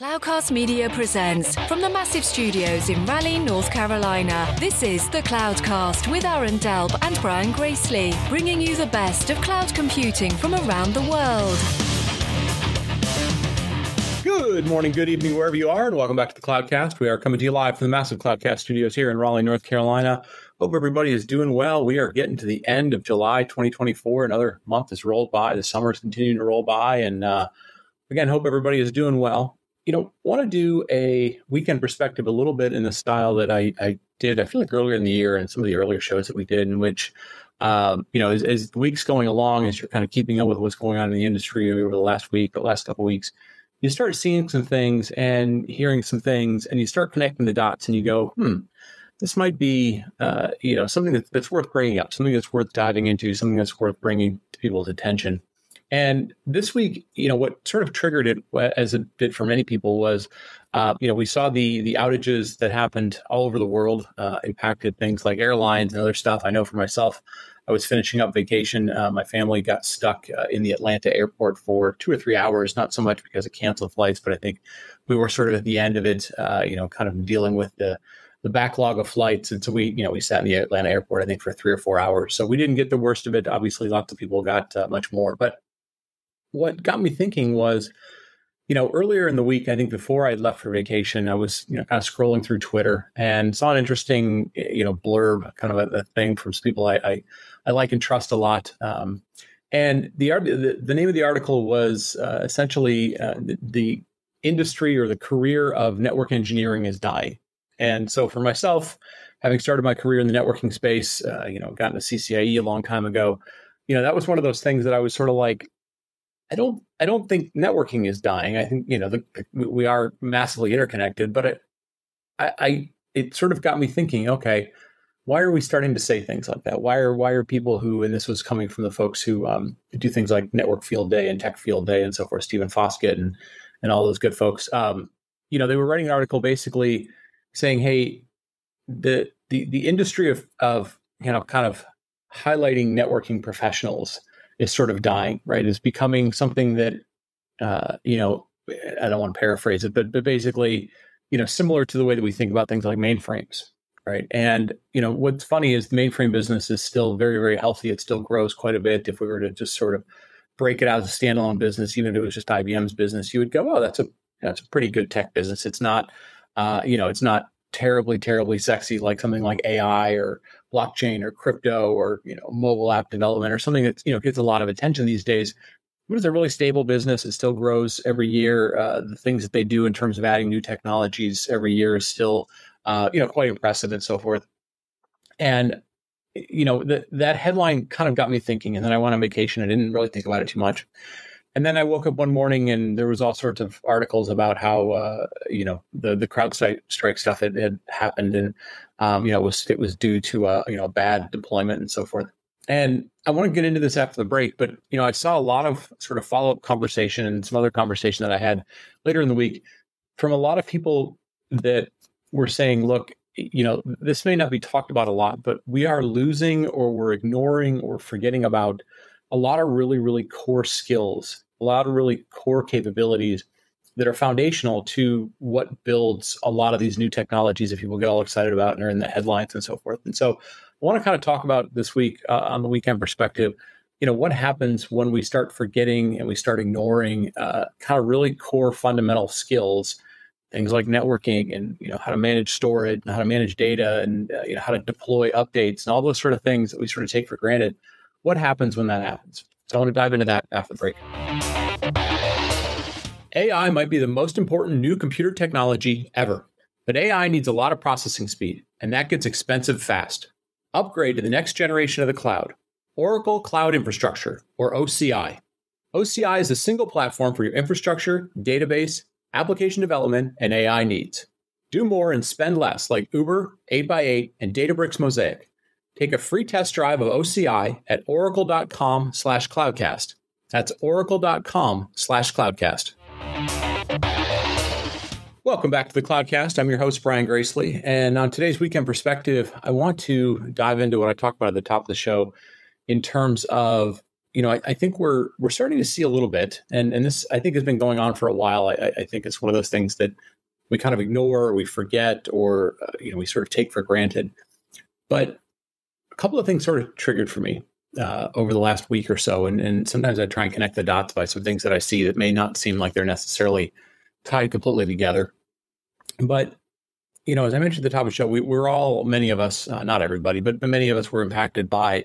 Cloudcast Media presents from the massive studios in Raleigh, North Carolina. This is the Cloudcast with Aaron Delp and Brian Gracely, bringing you the best of cloud computing from around the world. Good morning, good evening, wherever you are, and welcome back to the Cloudcast. We are coming to you live from the massive Cloudcast studios here in Raleigh, North Carolina. Hope everybody is doing well. We are getting to the end of July 2024. Another month has rolled by. The summer is continuing to roll by, and uh, again, hope everybody is doing well you know, want to do a weekend perspective a little bit in the style that I, I did, I feel like earlier in the year and some of the earlier shows that we did, in which, um, you know, as, as, the week's going along, as you're kind of keeping up with what's going on in the industry over the last week, the last couple weeks, you start seeing some things and hearing some things, and you start connecting the dots, and you go, hmm, this might be, uh, you know, something that, that's worth bringing up, something that's worth diving into, something that's worth bringing to people's attention. And this week, you know, what sort of triggered it, as it did for many people, was, uh, you know, we saw the the outages that happened all over the world, uh, impacted things like airlines and other stuff. I know for myself, I was finishing up vacation. Uh, my family got stuck uh, in the Atlanta airport for two or three hours. Not so much because of canceled flights, but I think we were sort of at the end of it. Uh, you know, kind of dealing with the the backlog of flights. And so we, you know, we sat in the Atlanta airport, I think, for three or four hours. So we didn't get the worst of it. Obviously, lots of people got uh, much more. But what got me thinking was, you know, earlier in the week, I think before I left for vacation, I was, you know, kind of scrolling through Twitter and saw an interesting, you know, blurb, kind of a, a thing from people I, I, I, like and trust a lot. Um, and the, the, the name of the article was uh, essentially uh, the, the industry or the career of network engineering is dying. And so for myself, having started my career in the networking space, uh, you know, gotten a CCIE a long time ago, you know, that was one of those things that I was sort of like, I don't I don't think networking is dying. I think you know the, we are massively interconnected, but it, I, I it sort of got me thinking. Okay, why are we starting to say things like that? Why are why are people who and this was coming from the folks who um, do things like Network Field Day and Tech Field Day and so forth, Stephen Foskett and and all those good folks. Um, you know, they were writing an article basically saying, hey, the the the industry of of you know kind of highlighting networking professionals is sort of dying, right? It's becoming something that, uh, you know, I don't want to paraphrase it, but but basically, you know, similar to the way that we think about things like mainframes, right? And you know, what's funny is the mainframe business is still very very healthy. It still grows quite a bit. If we were to just sort of break it out as a standalone business, even if it was just IBM's business, you would go, oh, that's a that's a pretty good tech business. It's not, uh, you know, it's not terribly terribly sexy like something like AI or blockchain or crypto or you know mobile app development or something that you know gets a lot of attention these days. But it's a really stable business. It still grows every year. Uh, the things that they do in terms of adding new technologies every year is still uh, you know quite impressive and so forth. And you know the, that headline kind of got me thinking. And then I went on vacation. I didn't really think about it too much. And then I woke up one morning and there was all sorts of articles about how uh, you know the the CrowdStrike strike stuff had, had happened, and um, you know it was it was due to a you know bad deployment and so forth. And I want to get into this after the break, but you know I saw a lot of sort of follow up conversation and some other conversation that I had later in the week from a lot of people that were saying, look, you know this may not be talked about a lot, but we are losing or we're ignoring or forgetting about a lot of really, really core skills, a lot of really core capabilities that are foundational to what builds a lot of these new technologies that people get all excited about and are in the headlines and so forth. And so I want to kind of talk about this week uh, on the weekend perspective. You know, what happens when we start forgetting and we start ignoring uh, kind of really core fundamental skills, things like networking and, you know, how to manage storage and how to manage data and, uh, you know, how to deploy updates and all those sort of things that we sort of take for granted what happens when that happens? So I want to dive into that after the break. AI might be the most important new computer technology ever, but AI needs a lot of processing speed, and that gets expensive fast. Upgrade to the next generation of the cloud Oracle Cloud Infrastructure, or OCI. OCI is a single platform for your infrastructure, database, application development, and AI needs. Do more and spend less like Uber, 8x8, and Databricks Mosaic. Take a free test drive of OCI at oracle.com slash cloudcast. That's oracle.com slash cloudcast. Welcome back to the Cloudcast. I'm your host, Brian Gracely. And on today's Weekend Perspective, I want to dive into what I talked about at the top of the show in terms of you know, I, I, think we're we're starting to see a little bit, and and this I think has been going on for a while. I, I think it's one of those things that we kind of ignore, or we forget, or uh, you know, we sort of take for granted. But couple of things sort of triggered for me uh, over the last week or so, and and sometimes I try and connect the dots by some things that I see that may not seem like they're necessarily tied completely together. But you know, as I mentioned at the top of the show, we, we're all many of us, uh, not everybody, but many of us were impacted by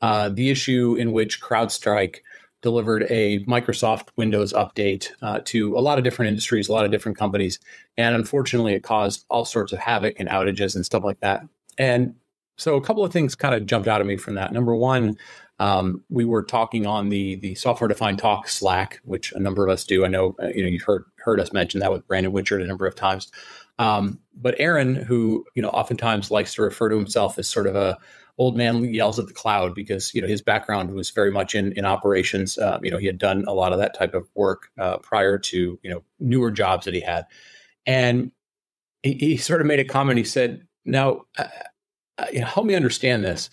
uh, the issue in which CrowdStrike delivered a Microsoft Windows update uh, to a lot of different industries, a lot of different companies. And unfortunately, it caused all sorts of havoc and outages and stuff like that. And so a couple of things kind of jumped out at me from that. Number one, um, we were talking on the the software defined talk Slack, which a number of us do. I know uh, you know you've heard heard us mention that with Brandon Whichard a number of times. Um, but Aaron, who you know oftentimes likes to refer to himself as sort of a old man yells at the cloud because you know his background was very much in in operations. Uh, you know, he had done a lot of that type of work uh, prior to you know newer jobs that he had, and he, he sort of made a comment. He said, "Now, uh, you know, help me understand this."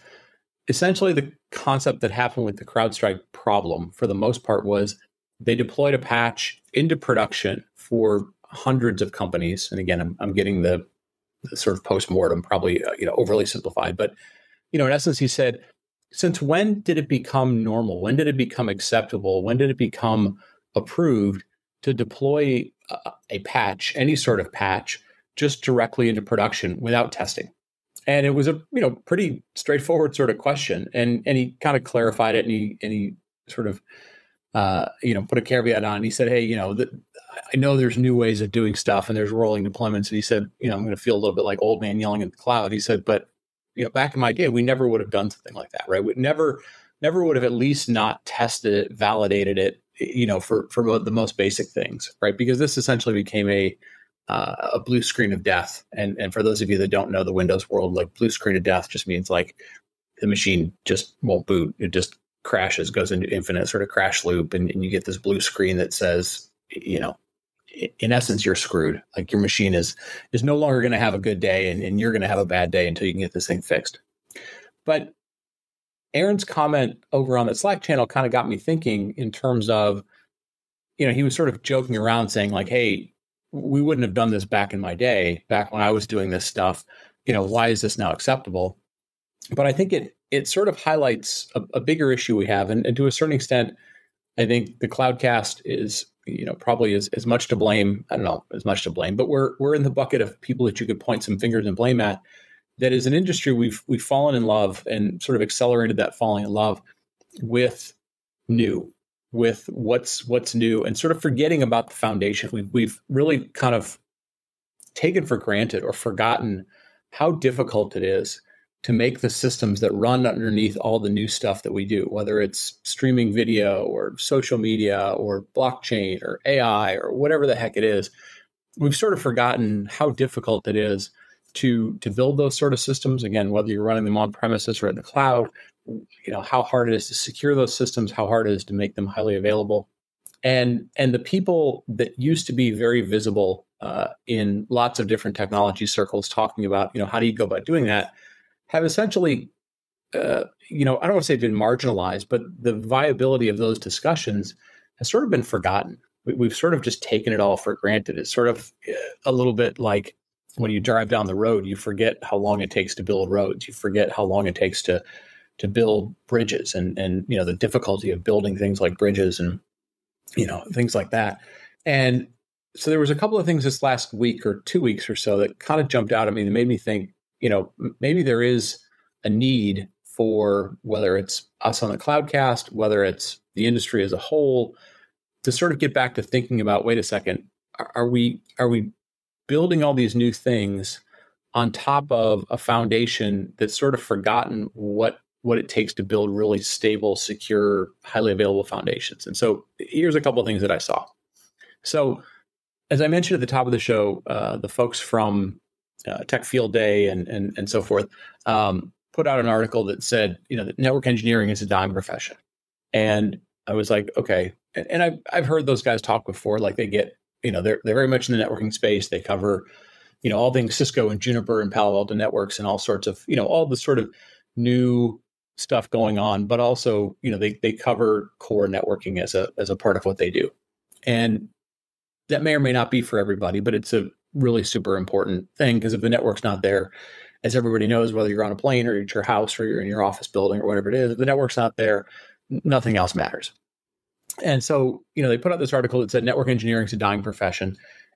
Essentially, the concept that happened with the CrowdStrike problem, for the most part, was they deployed a patch into production for hundreds of companies. And again, I'm, I'm getting the, the sort of post mortem, probably uh, you know overly simplified, but you know, in essence, he said, since when did it become normal? When did it become acceptable? When did it become approved to deploy a, a patch, any sort of patch, just directly into production without testing? And it was a you know pretty straightforward sort of question, and and he kind of clarified it, and he and he sort of uh, you know put a caveat on. He said, hey, you know, I know there's new ways of doing stuff, and there's rolling deployments. And he said, you know, I'm going to feel a little bit like old man yelling at the cloud. He said, but you know, back in my day, we never would have done something like that, right? We never, never would have at least not tested it, validated it, you know, for for the most basic things, right? Because this essentially became a uh, a blue screen of death. And and for those of you that don't know the Windows world, like blue screen of death just means like the machine just won't boot. It just crashes, goes into infinite sort of crash loop, and, and you get this blue screen that says, you know, in essence you're screwed like your machine is is no longer going to have a good day and, and you're going to have a bad day until you can get this thing fixed but aaron's comment over on the slack channel kind of got me thinking in terms of you know he was sort of joking around saying like hey we wouldn't have done this back in my day back when i was doing this stuff you know why is this now acceptable? But i think it it sort of highlights a, a bigger issue we have and, and to a certain extent i think the cloudcast is you know probably as, as much to blame i don't know as much to blame but we're we're in the bucket of people that you could point some fingers and blame at that is an industry we've we've fallen in love and sort of accelerated that falling in love with new with what's what's new and sort of forgetting about the foundation we've we've really kind of taken for granted or forgotten how difficult it is to make the systems that run underneath all the new stuff that we do, whether it's streaming video or social media or blockchain or AI or whatever the heck it is, we've sort of forgotten how difficult it is to to build those sort of systems. Again, whether you're running them on premises or in the cloud, you know how hard it is to secure those systems, how hard it is to make them highly available, and and the people that used to be very visible uh, in lots of different technology circles talking about you know how do you go about doing that have essentially, uh, you know, I don't want to say been marginalized, but the viability of those discussions has sort of been forgotten. We, have sort of just taken it all for granted. It's sort of uh, a little bit like when you drive down the road, you forget how long it takes to build roads. You forget how long it takes to to build bridges and and you know the difficulty of building things like bridges and you know things like that. And so there was a couple of things this last week or two weeks or so that kind of jumped out at me that made me think, you know, maybe there is a need for whether it's us on the cloudcast, whether it's the industry as a whole, to sort of get back to thinking about, wait a second, are, we are we building all these new things on top of a foundation that's sort of forgotten what what it takes to build really stable, secure, highly available foundations. And so here's a couple of things that I saw. So as I mentioned at the top of the show, uh, the folks from uh, Tech Field Day and and and so forth, um, put out an article that said, you know, that network engineering is a dying profession, and I was like, okay, and, and I've I've heard those guys talk before, like they get, you know, they're they're very much in the networking space. They cover, you know, all things Cisco and Juniper and Palo Alto networks and all sorts of, you know, all the sort of new stuff going on, but also, you know, they they cover core networking as a as a part of what they do. And that may or may not be for everybody, but it's a really super important thing because if the network's not there, as everybody knows, whether you're on a plane or at your house or you're in your office building or whatever it is, if the network's not there, nothing else matters. And so, you know, they put out this article that said network engineering is a dying profession.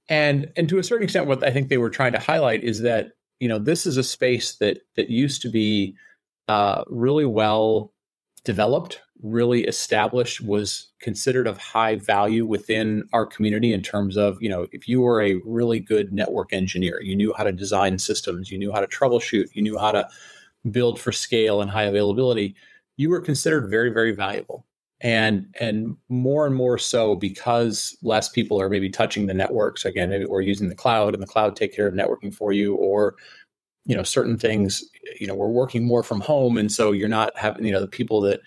And and to a certain extent, what I think they were trying to highlight is that, you know, this is a space that that used to be uh, really well developed, really established, was considered of high value within our community in terms of, you know, if you were a really good network engineer, you knew how to design systems, you knew how to troubleshoot, you knew how to build for scale and high availability, you were considered very, very valuable. And and more and more so because less people are maybe touching the networks. Again, we're using the cloud and the cloud take care of networking for you, or you know certain things you know we're working more from home and so you're not having you know the people that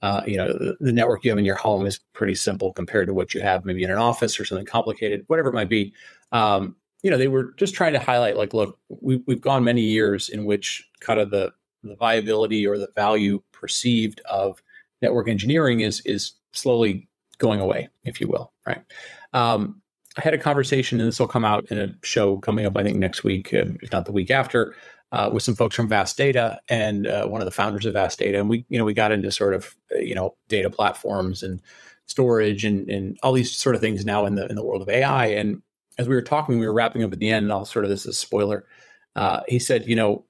uh, you know the, the, network you have in your home is pretty simple compared to what you have maybe in an office or something complicated whatever it might be. Um, you know they were just trying to highlight like look we, we've gone many years in which kind of the the viability or the value perceived of network engineering is is slowly going away if you will right? Um, I had a conversation, and this will come out in a show coming up, I think, next week, uh, if not the week after, uh, with some folks from Vast Data and uh, one of the founders of Vast Data, and we, you know, we got into sort of, uh, you know, data platforms and storage and and all these sort of things now in the in the world of AI. And as we were talking, we were wrapping up at the end, and I'll sort of this is a spoiler. Uh, he said, you know,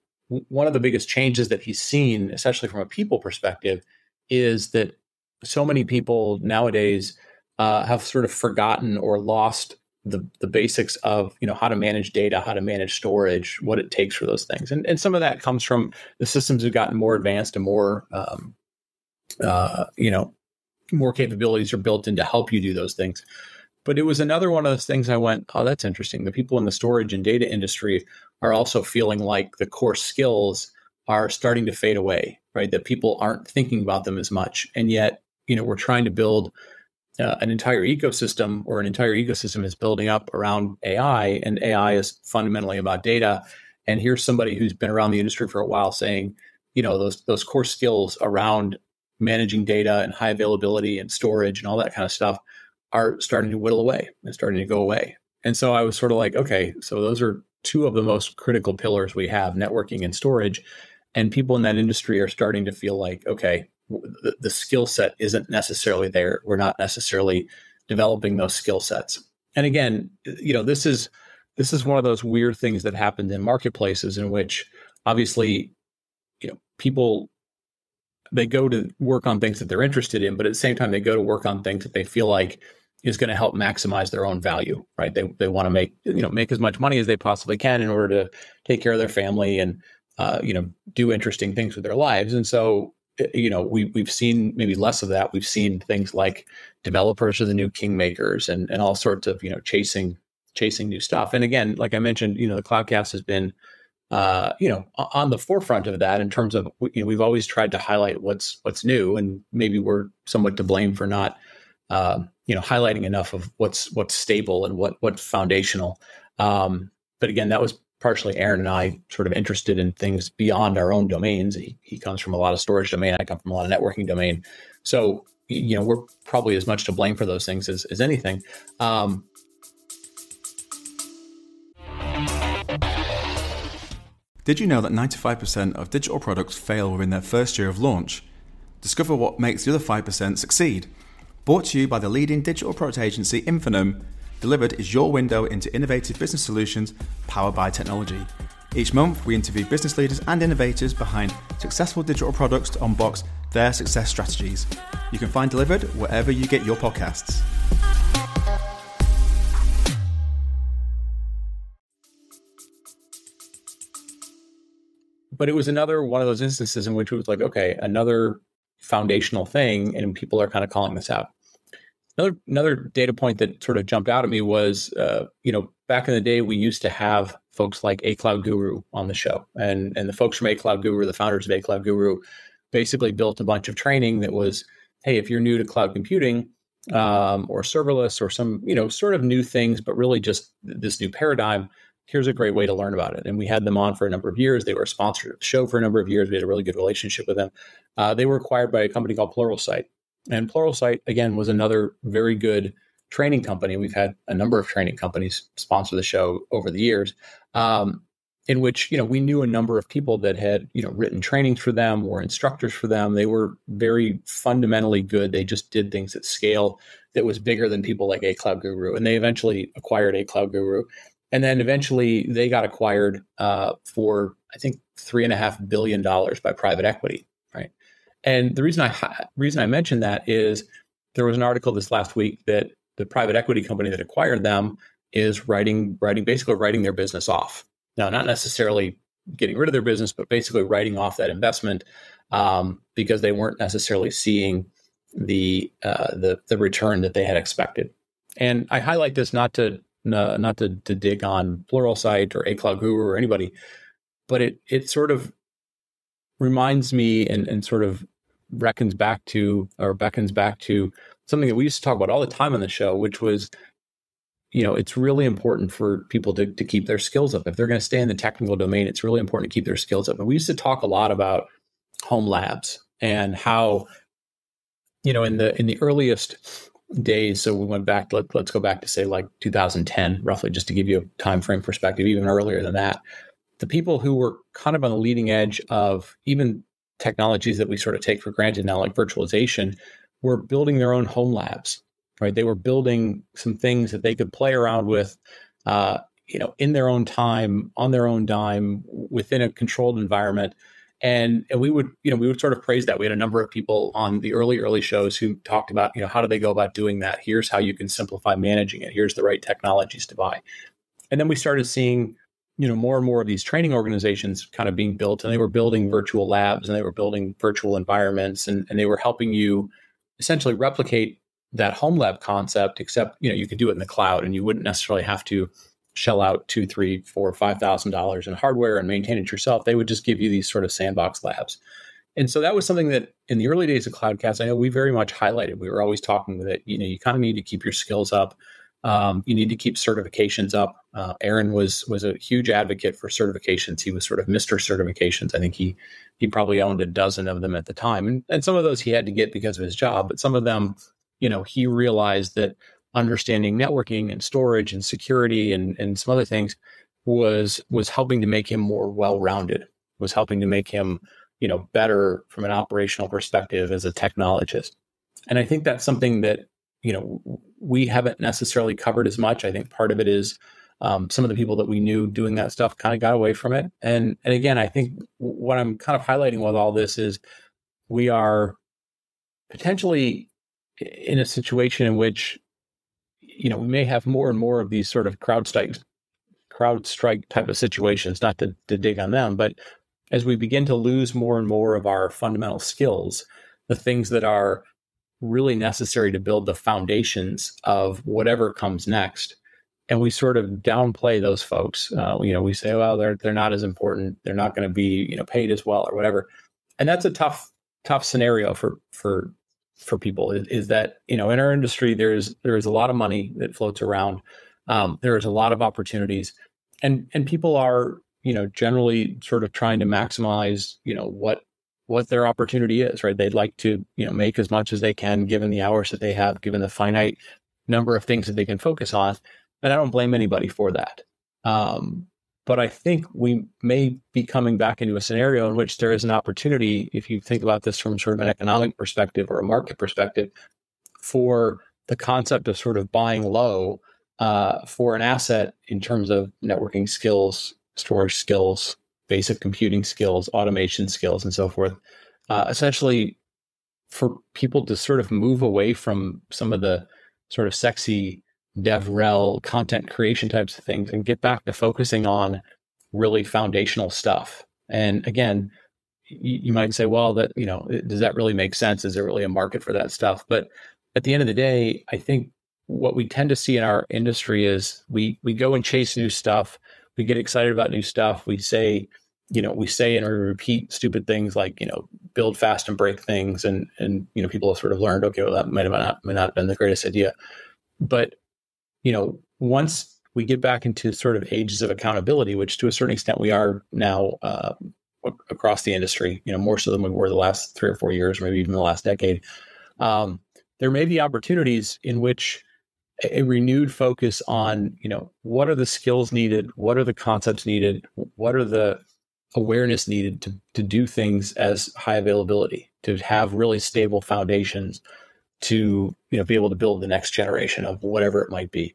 one of the biggest changes that he's seen, especially from a people perspective, is that so many people nowadays uh, have sort of forgotten or lost the the basics of you know how to manage data, how to manage storage, what it takes for those things, and and some of that comes from the systems have gotten more advanced and more um, uh, you know more capabilities are built in to help you do those things. But it was another one of those things I went, oh, that's interesting. The people in the storage and data industry are also feeling like the core skills are starting to fade away, right? That people aren't thinking about them as much, and yet you know we're trying to build uh, an entire ecosystem or an entire ecosystem is building up around AI, and AI is fundamentally about data. And here's somebody who's been around the industry for a while saying, you know, those those core skills around managing data and high availability and storage and all that kind of stuff are starting to whittle away and starting to go away. And so I was sort of like, okay, so those are two of the most critical pillars we have, networking and storage. And people in that industry are starting to feel like, okay, the, the skill set isn't necessarily there. We're not necessarily developing those skill sets. And again, you know, this is this is one of those weird things that happened in marketplaces in which obviously, you know, people they go to work on things that they're interested in, but at the same time they go to work on things that they feel like is going to help maximize their own value, right? They they want to make you know make as much money as they possibly can in order to take care of their family and uh, you know do interesting things with their lives. And so you know we we've seen maybe less of that. We've seen things like developers are the new kingmakers and and all sorts of you know chasing chasing new stuff. And again, like I mentioned, you know the Cloudcast has been uh, you know on the forefront of that in terms of you know we've always tried to highlight what's what's new, and maybe we're somewhat to blame for not uh, you know highlighting enough of what's what's stable and what what's foundational. Um, but again, that was partially Aaron and I sort of interested in things beyond our own domains. He, he comes from a lot of storage domain. I come from a lot of networking domain. So, you know, we're probably as much to blame for those things as, as anything. Um, Did you know that 95% of digital products fail within their first year of launch? Discover what makes the other 5% succeed. Brought to you by the leading digital product agency Infinum Delivered is your window into innovative business solutions powered by technology. Each month, we interview business leaders and innovators behind successful digital products to unbox their success strategies. You can find Delivered wherever you get your podcasts. But it was another one of those instances in which it was like, okay, another foundational thing, and people are kind of calling this out. Another another data point that sort of jumped out at me was, uh, you know, back in the day we used to have folks like A Cloud Guru on the show, and and the folks from A Cloud Guru, the founders of A Cloud Guru, basically built a bunch of training that was, hey, if you're new to cloud computing um, or serverless or some you know sort of new things, but really just this new paradigm, here's a great way to learn about it. And we had them on for a number of years. They were a sponsor of the show for a number of years. We had a really good relationship with them. Uh, they were acquired by a company called Pluralsight. And Pluralsight, again, was another very good training company. We've had a number of training companies sponsor the show over the years. Um, in which you know we knew a number of people that had you know written trainings for them or instructors for them they were very fundamentally good they just did things at scale that was bigger than people like a cloud guru and they eventually acquired a cloud guru and then eventually they got acquired uh, for I think three and a half billion dollars by private equity? And the reason I reason I mentioned that is there was an article this last week that the private equity company that acquired them is writing writing basically writing their business off. Now, not necessarily getting rid of their business, but basically writing off that investment um, because they weren't necessarily seeing the uh, the the return that they had expected. And I highlight this not to not to, to dig on Pluralsight or a cloud guru or anybody but it it sort of reminds me and, and sort of reckons back to or beckons back to something that we used to talk about all the time on the show which was you know it's really important for people to, to keep their skills up if they're going to stay in the technical domain it's really important to keep their skills up and we used to talk a lot about home labs and how you know in the in the earliest days. So we went back. Let, let's go back to say like 2010, roughly, just to give you a time frame perspective. Even earlier than that, the people who were kind of on the leading edge of even technologies that we sort of take for granted now, like virtualization, were building their own home labs. Right? They were building some things that they could play around with. Uh, you know, in their own time, on their own dime, within a controlled environment, and, and we would you know we would sort of praise that we had a number of people on the early early shows who talked about you know how do they go about doing that here's how you can simplify managing it here's the right technologies to buy and then we started seeing you know more and more of these training organizations kind of being built and they were building virtual labs and they were building virtual environments and, and they were helping you essentially replicate that home lab concept except you know you could do it in the cloud and you wouldn't necessarily have to shell out two, three, four, five thousand dollars in hardware and maintain it yourself. They would just give you these sort of sandbox labs. And so that was something that in the early days of Cloudcast, I know we very much highlighted. We were always talking that you know you kind of need to keep your skills up. Um, you need to keep certifications up. Uh, Aaron was was a huge advocate for certifications. He was sort of Mister Certifications. I think he he probably owned a dozen of them at the time, and and some of those he had to get because of his job, but some of them, you know, he realized that understanding networking and storage and security and, and some other things was was helping to make him more well-rounded was helping to make him you know better from an operational perspective as a technologist and i think that's something that you know we haven't necessarily covered as much. I think part of it is um, some of the people that we knew doing that stuff kind of got away from it. And and again i think what i'm kind of highlighting with all this is we are potentially in a situation in which you know, we may have more and more of these sort of CrowdStrike, crowd strike type of situations, not to, to dig on them, but as we begin to lose more and more of our fundamental skills, the things that are really necessary to build the foundations of whatever comes next. And we sort of downplay those folks. Uh, you know, we say, well, they're they're not as important. They're not going to be you know paid as well or whatever. And that's a tough tough scenario for for for people is, is, that you know in our industry there's there is a lot of money that floats around um, there is a lot of opportunities and and people are you know generally sort of trying to maximize you know what what their opportunity is right? They'd like to you know make as much as they can given the hours that they have given the finite number of things that they can focus on and i don't blame anybody for that. Um, but I think we may be coming back into a scenario in which there is an opportunity, if you think about this from sort of an economic perspective or a market perspective, for the concept of sort of buying low uh, for an asset in terms of networking skills, storage skills, basic computing skills, automation skills, and so forth. Uh, essentially, for people to sort of move away from some of the sort of sexy DevRel content creation types of things and get back to focusing on really foundational stuff. And again, you, you might say, well, that, you know, does that really make sense? Is there really a market for that stuff? But at the end of the day, I think what we tend to see in our industry is we we go and chase new stuff. We get excited about new stuff. We say, you know, we say and we repeat stupid things like, you know, build fast and break things. And and you know, people have sort of learned, okay, well, that might have not, might not have been the greatest idea. But you know, once we get back into sort of ages of accountability, which to a certain extent we are now uh, across the industry, you know, more so than we were the last three or four years, maybe even the last decade. Um, there may be opportunities in which a renewed focus on, you know, what are the skills needed, what are the concepts needed, what are the awareness needed to to do things as high availability, to have really stable foundations, to you know be able to build the next generation of whatever it might be.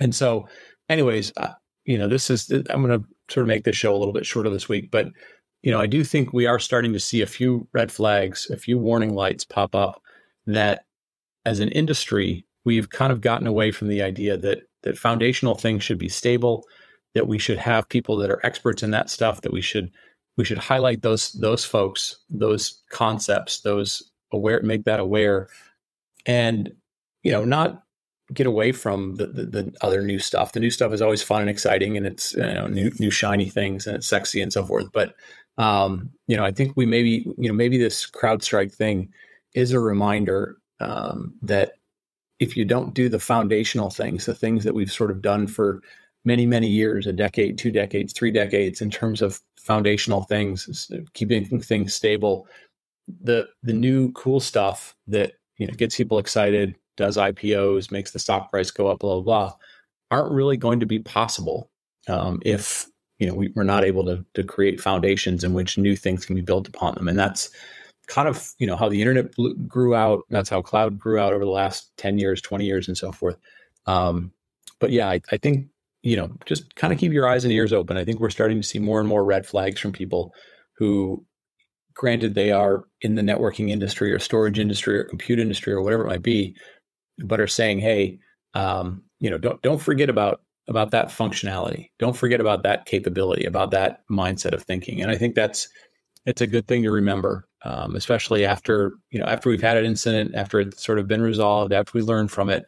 And so, anyways, uh, you know, this is I'm going to sort of make this show a little bit shorter this week, but you know, I do think we are starting to see a few red flags, a few warning lights pop up that as an industry, we've kind of gotten away from the idea that that foundational things should be stable, that we should have people that are experts in that stuff, that we should we should highlight those those folks, those concepts, those aware, make that aware, and you know, not get away from the, the, the, other new stuff. The new stuff is always fun and exciting, and it's you know new new shiny things and it's sexy and so forth. But um, you know, I think we maybe you know maybe this CrowdStrike thing is a reminder um, that if you don't do the foundational things, the things that we've sort of done for many many years, a decade, two decades, three decades, in terms of foundational things, keeping things stable, the the new cool stuff that you know gets people excited does IPOs, makes the stock price go up, blah blah blah, aren't really going to be possible um, if you know we, are not able to to create foundations in which new things can be built upon them, and that's kind of you know how the internet grew out. That's how cloud grew out over the last ten years, twenty years, and so forth. Um, but yeah, I, I think you know just kind of keep your eyes and ears open. I think we're starting to see more and more red flags from people who granted they are in the networking industry or storage industry or compute industry or whatever it might be but are saying, hey, um, you know, don't don't forget about about that functionality. Don't forget about that capability, about that mindset of thinking. And I think that's it's a good thing to remember, um, especially after you know after we've had an incident, after it's sort of been resolved, after we learn from it.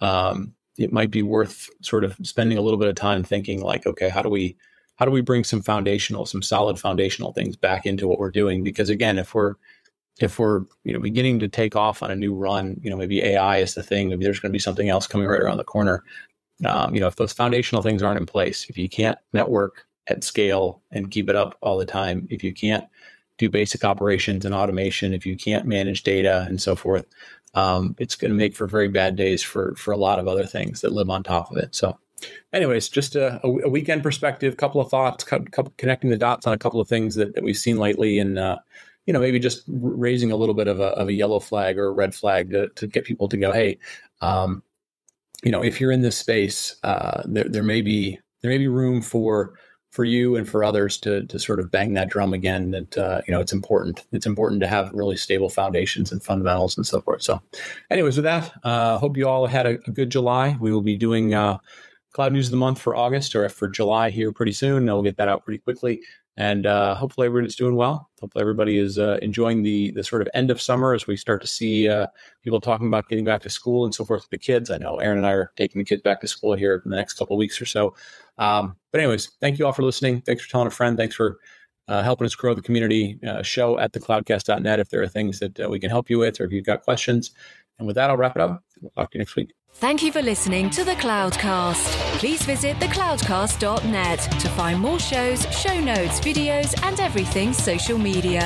Um, it might be worth sort of spending a little bit of time thinking like, okay, how do we how do we bring some foundational, some solid foundational things back into what we're doing? Because again, if we're if we're you know beginning to take off on a new run, you know maybe AI is the thing. Maybe there's going to be something else coming right around the corner. Um, you know, if those foundational things aren't in place, if you can't network at scale and keep it up all the time, if you can't do basic operations and automation, if you can't manage data and so forth, um, it's going to make for very bad days for for a lot of other things that live on top of it. So, anyways, just a, a weekend perspective, couple of thoughts, couple, connecting the dots on a couple of things that, that we've seen lately, and uh, you know, maybe just raising a little bit of a, of a yellow flag or a red flag to, to get people to go, hey, um, you know, if you're in this space, uh, there, there may be there may be room for for you and for others to to sort of bang that drum again. That uh, you know, it's important. It's important to have really stable foundations and fundamentals and so forth. So, anyways, with that, uh, hope you all had a, a good July. We will be doing uh, Cloud News of the Month for August or for July here pretty soon. We'll get that out pretty quickly. And uh, hopefully everybody's doing well. Hopefully everybody is uh, enjoying the the sort of end of summer as we start to see uh, people talking about getting back to school and so forth with the kids. I know Aaron and I are taking the kids back to school here in the next couple weeks or so. Um, but anyways, thank you all for listening. Thanks for telling a friend. Thanks for uh, helping us grow the community. Uh, show at thecloudcast.net if there are things that uh, we can help you with or if you've got questions. And with that, I'll wrap it up. We'll talk to you next week. Thank you for listening to The Cloudcast. Please visit thecloudcast.net to find more shows, show notes, videos, and everything social media.